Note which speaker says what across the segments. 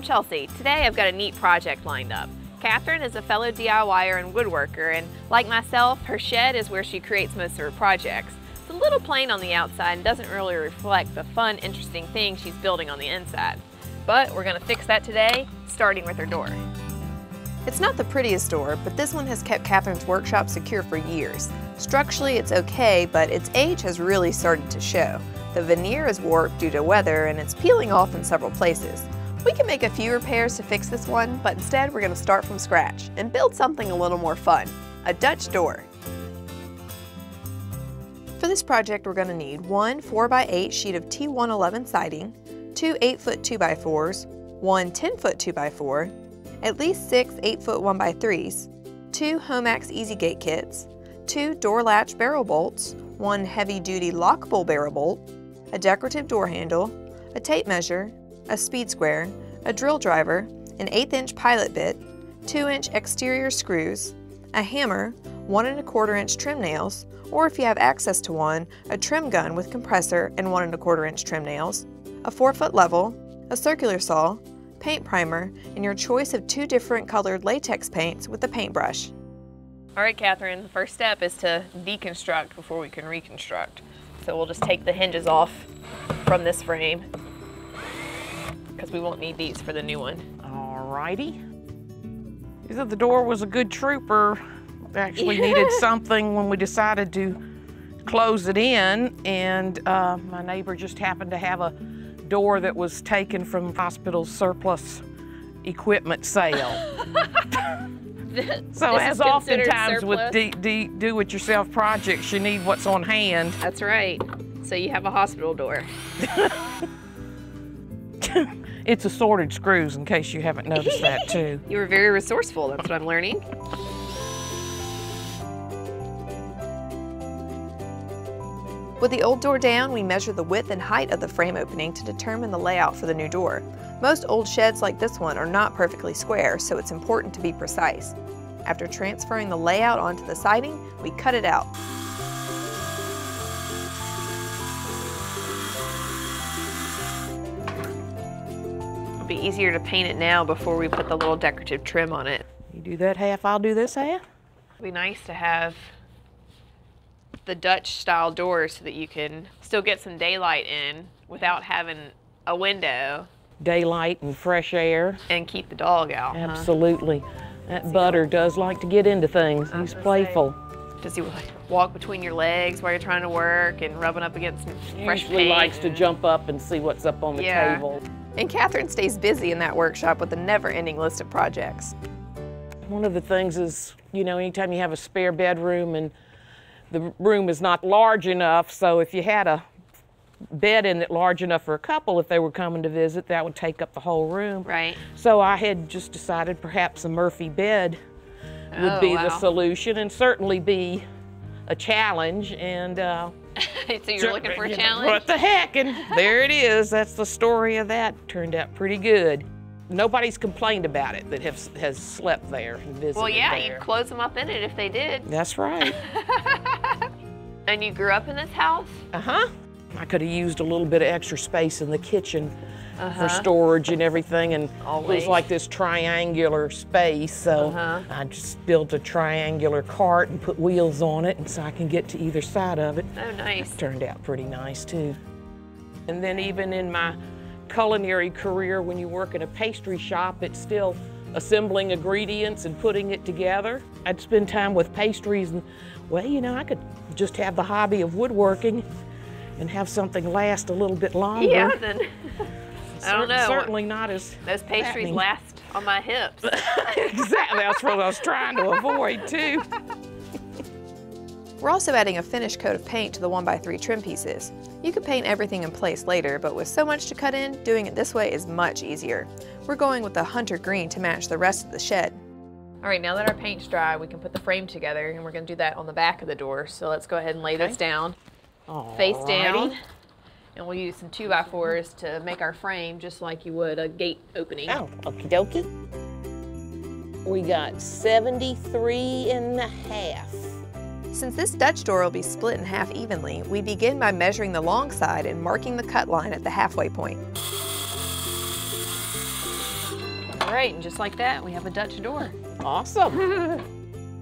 Speaker 1: I'm Chelsea. Today I've got a neat project lined up. Catherine is a fellow DIYer and woodworker, and like myself, her shed is where she creates most of her projects. It's a little plain on the outside and doesn't really reflect the fun, interesting things she's building on the inside. But we're gonna fix that today, starting with her door. It's not the prettiest door, but this one has kept Catherine's workshop secure for years. Structurally, it's okay, but its age has really started to show. The veneer is warped due to weather and it's peeling off in several places. We can make a few repairs to fix this one, but instead we're going to start from scratch and build something a little more fun, a Dutch door. For this project we're going to need one 4x8 sheet of T1-11 siding, two 8-foot 2x4s, one 10-foot 2x4, at least six 8-foot 1x3s, two Homax EasyGate kits, two door latch barrel bolts, one heavy-duty lockable barrel bolt, a decorative door handle, a tape measure, a speed square, a drill driver, an eighth inch pilot bit, two inch exterior screws, a hammer, one and a quarter inch trim nails, or if you have access to one, a trim gun with compressor and one and a quarter inch trim nails, a four foot level, a circular saw, paint primer, and your choice of two different colored latex paints with a paintbrush. All right, Catherine, the first step is to deconstruct before we can reconstruct. So we'll just take the hinges off from this frame because we won't need these for the new one.
Speaker 2: All righty. Said the door was a good trooper. We actually needed something when we decided to close it in, and uh, my neighbor just happened to have a door that was taken from hospital surplus equipment sale. so as oftentimes with do-it-yourself projects, you need what's on hand.
Speaker 1: That's right. So you have a hospital door.
Speaker 2: it's assorted screws in case you haven't noticed that too.
Speaker 1: You were very resourceful, that's what I'm learning. With the old door down, we measure the width and height of the frame opening to determine the layout for the new door. Most old sheds like this one are not perfectly square, so it's important to be precise. After transferring the layout onto the siding, we cut it out. Be easier to paint it now before we put the little decorative trim on it.
Speaker 2: You do that half, I'll do this half.
Speaker 1: It'd be nice to have the Dutch style doors so that you can still get some daylight in without having a window.
Speaker 2: Daylight and fresh air.
Speaker 1: And keep the dog out.
Speaker 2: Absolutely. Huh? That butter does like to get into things. He's playful.
Speaker 1: Say, does he walk between your legs while you're trying to work and rubbing up against
Speaker 2: he
Speaker 1: fresh
Speaker 2: usually
Speaker 1: paint?
Speaker 2: likes to jump up and see what's up on the
Speaker 1: yeah.
Speaker 2: table.
Speaker 1: And Catherine stays busy in that workshop with a never-ending list of projects.
Speaker 2: One of the things is, you know, anytime you have a spare bedroom and the room is not large enough, so if you had a bed in it large enough for a couple, if they were coming to visit, that would take up the whole room.
Speaker 1: Right.
Speaker 2: So I had just decided perhaps a Murphy bed would
Speaker 1: oh,
Speaker 2: be
Speaker 1: wow.
Speaker 2: the solution and certainly be a challenge. And uh,
Speaker 1: so you're looking for a challenge?
Speaker 2: What the heck? And there it is. That's the story of that. Turned out pretty good. Nobody's complained about it that has, has slept there and visited
Speaker 1: Well, yeah,
Speaker 2: there.
Speaker 1: you'd close them up in it if they did.
Speaker 2: That's right.
Speaker 1: and you grew up in this house?
Speaker 2: Uh-huh. I could have used a little bit of extra space in the kitchen uh -huh. for
Speaker 1: Uh-huh.
Speaker 2: storage and everything, and
Speaker 1: Always.
Speaker 2: it was like this triangular space, so
Speaker 1: uh -huh.
Speaker 2: I just built a triangular cart and put wheels on it, and so I can get to either side of it.
Speaker 1: Oh, nice.
Speaker 2: It turned out pretty nice, too. And then even in my culinary career, when you work in a pastry shop, it's still assembling ingredients and putting it together. I'd spend time with pastries, and well, you know, I could just have the hobby of woodworking and have something last a little bit longer.
Speaker 1: Yeah, then I don't know.
Speaker 2: Certainly not as
Speaker 1: those pastries last on my hips.
Speaker 2: exactly. That's what I was trying to avoid too.
Speaker 1: We're also adding a finish coat of paint to the 1x3 trim pieces. You could paint everything in place later, but with so much to cut in, doing it this way is much easier. We're going with the hunter green to match the rest of the shed. All right, now that our paint's dry, we can put the frame together, and we're gonna do that on the back of the door. So let's go ahead and lay
Speaker 2: Okay.
Speaker 1: this down,
Speaker 2: Alrighty.
Speaker 1: face down, and we'll use some two by fours to make our frame just like you would a gate opening.
Speaker 2: Oh, okie dokie. We got 73 and a half.
Speaker 1: Since this Dutch door will be split in half evenly, we begin by measuring the long side and marking the cut line at the halfway point.
Speaker 3: right, and just like that, we have a Dutch door.
Speaker 2: Awesome.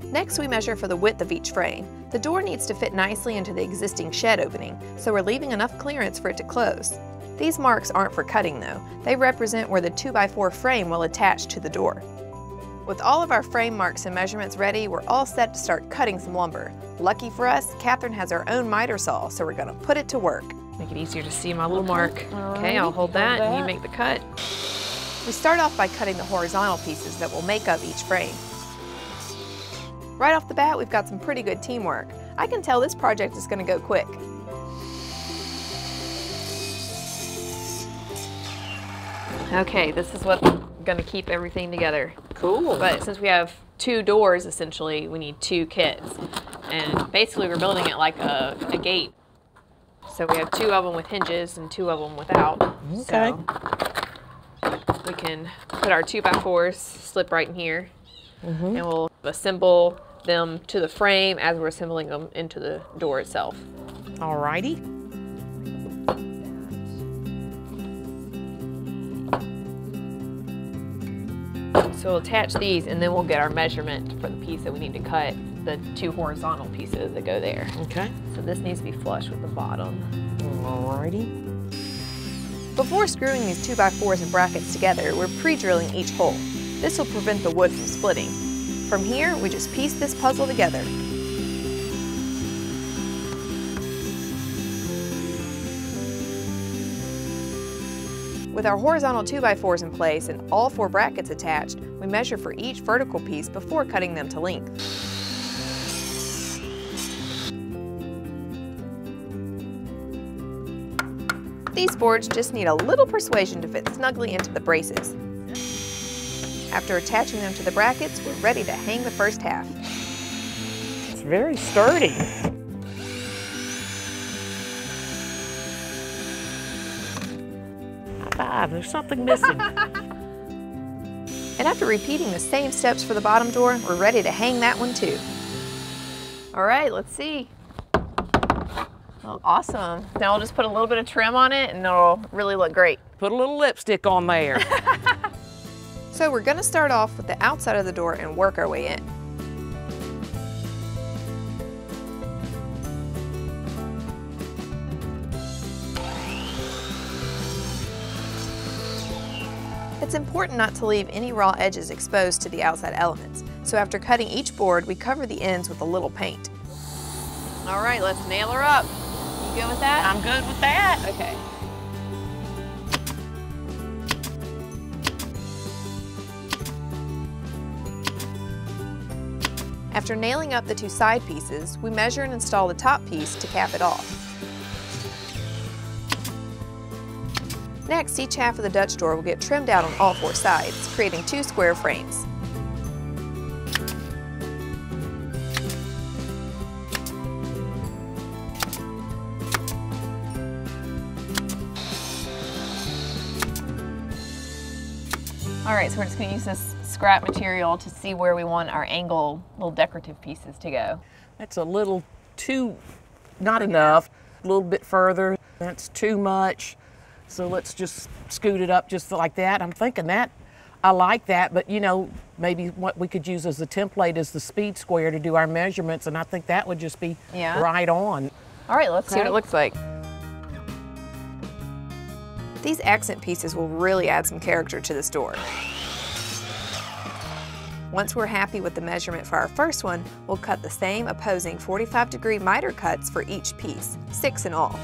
Speaker 1: Next, we measure for the width of each frame. The door needs to fit nicely into the existing shed opening, so we're leaving enough clearance for it to close. These marks aren't for cutting though. They represent where the 2x4 frame will attach to the door. With all of our frame marks and measurements ready, we're all set to start cutting some lumber. Lucky for us, Catherine has her own miter saw, so we're gonna put it to work.
Speaker 3: Make it easier to see my little mark.
Speaker 2: Alrighty,
Speaker 3: Okay, I'll hold that, and you make the cut.
Speaker 1: We start off by cutting the horizontal pieces that will make up each frame. Right off the bat, we've got some pretty good teamwork. I can tell this project is gonna go quick.
Speaker 3: Okay, this is what's gonna keep everything together.
Speaker 2: Cool.
Speaker 3: But since we have two doors, essentially, we need two kits. And basically, we're building it like a, a gate. So we have two of them with hinges and two of them without.
Speaker 2: Okay.
Speaker 3: So we can put our two by fours, slip right in here, mm-hmm. and we'll assemble them to the frame as we're assembling them into the door itself.
Speaker 2: Alrighty.
Speaker 3: So we'll attach these and then we'll get our measurement for the piece that we need to cut, the two horizontal pieces that go there.
Speaker 2: Okay.
Speaker 3: So this needs to be flush with the bottom.
Speaker 2: Alrighty.
Speaker 1: Before screwing these 2x4s and brackets together, we're pre-drilling each hole. This will prevent the wood from splitting. From here, we just piece this puzzle together. With our horizontal 2x4s in place and all four brackets attached, we measure for each vertical piece before cutting them to length. These boards just need a little persuasion to fit snugly into the braces. After attaching them to the brackets, we're ready to hang the first half.
Speaker 2: It's very sturdy. High five, there's something missing.
Speaker 1: And after repeating the same steps for the bottom door, we're ready to hang that one too.
Speaker 3: All right, let's see. Oh, awesome. Now we'll just put a little bit of trim on it and it'll really look great.
Speaker 2: Put a little lipstick on there.
Speaker 1: So we're gonna start off with the outside of the door and work our way in. It's important not to leave any raw edges exposed to the outside elements. So after cutting each board, we cover the ends with a little paint.
Speaker 3: All right, let's nail her up. You good with that?
Speaker 2: I'm good with that.
Speaker 3: Okay.
Speaker 1: After nailing up the two side pieces, we measure and install the top piece to cap it off. Next, each half of the Dutch door will get trimmed out on all four sides, creating two square frames.
Speaker 3: All right, so we're just gonna use this scrap material to see where we want our angle little decorative pieces to go.
Speaker 2: That's a little too, not enough. A little bit further. That's too much. So let's just scoot it up just like that. I'm thinking that I like that, but you know, maybe what we could use as the template is the speed square to do our measurements, and I think that would just be
Speaker 3: Yeah.
Speaker 2: right on.
Speaker 3: All right, let's see what it looks like.
Speaker 1: These accent pieces will really add some character to this door. Once we're happy with the measurement for our first one, we'll cut the same opposing 45 degree miter cuts for each piece, six in all.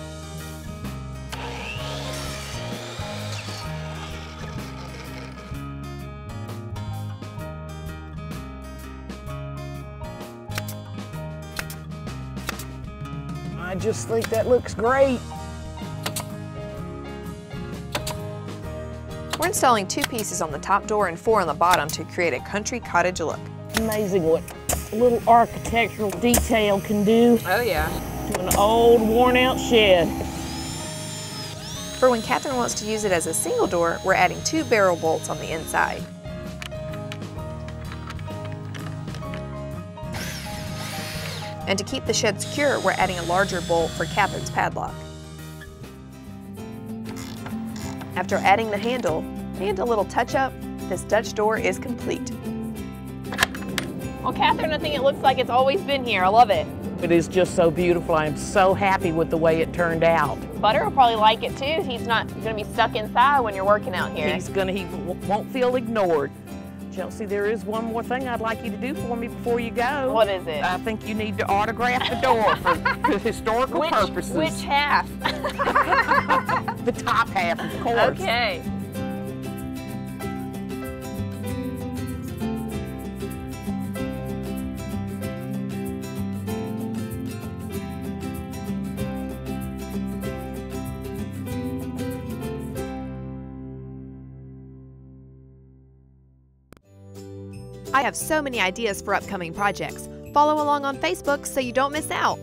Speaker 2: I just think that looks great.
Speaker 1: We're installing two pieces on the top door and four on the bottom to create a country cottage look.
Speaker 2: Amazing what a little architectural detail can do
Speaker 3: Oh yeah.
Speaker 2: to an old, worn out shed.
Speaker 1: For when Catherine wants to use it as a single door, we're adding two barrel bolts on the inside. And to keep the shed secure, we're adding a larger bolt for Catherine's padlock. After adding the handle and a little touch up, This Dutch door is complete.
Speaker 3: Well, Catherine, I think it looks like it's always been here. I love it.
Speaker 2: It is just so beautiful. I'm so happy with the way it turned out.
Speaker 3: Butter will probably like it too. He's not going to be stuck inside when you're working out here.
Speaker 2: He's gonna, he w- won't feel ignored. Chelsea, there is one more thing I'd like you to do for me before you go.
Speaker 3: What is it?
Speaker 2: I think you need to autograph the door for historical
Speaker 3: which,
Speaker 2: purposes.
Speaker 3: which half?
Speaker 2: the top half, of course.
Speaker 3: okay.
Speaker 1: I have so many ideas for upcoming projects. Follow along on Facebook so you don't miss out.